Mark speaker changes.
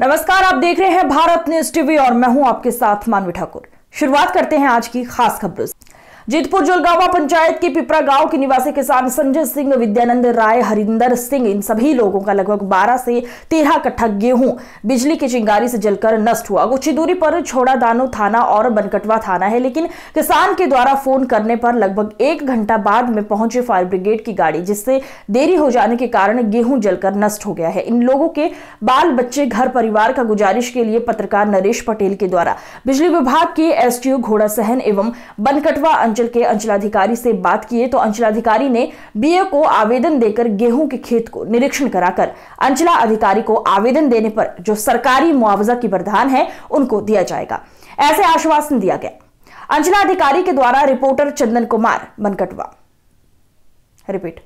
Speaker 1: नमस्कार, आप देख रहे हैं भारत न्यूज़ टीवी और मैं हूँ आपके साथ मानवी ठाकुर। शुरुआत करते हैं आज की खास खबरों से। जीतपुर जोलगावा पंचायत के पिपरा गाँव के निवासी किसान संजय सिंह, विद्यानंद राय, हरिंदर सिंह, इन सभी लोगों का लगभग 12 से 13 कट्ठा गेहूँ बिजली की चिंगारी से जलकर नष्ट हुआ। कुछ दूरी पर छोड़ा दानो थाना और बनकटवा थाना है, लेकिन किसान के द्वारा फ़ोन करने पर लगभग एक घंटा बाद में पहुँचे फायर ब्रिगेड की गाड़ी, जिससे देरी हो जाने के कारण गेहूँ जलकर नष्ट हो गया है। इन लोगों के बाल बच्चे घर परिवार का गुजारिश के लिए पत्रकार नरेश पटेल के द्वारा। बिजली विभाग के एस घोड़ा सहन एवं बनकटवा अंचल के अंचलाधिकारी से बात किए तो अंचलाधिकारी ने बीए को आवेदन देकर गेहूँ के खेत को निरीक्षण कराकर अंचला अधिकारी को आवेदन देने पर जो सरकारी मुआवजा की वरदान है, उनको दिया जाएगा। ऐसे आश्वासन दिया गया। अंचला अधिकारी के द्वारा रिपोर्टर चंदन कुमार बनकटवा रिपीट।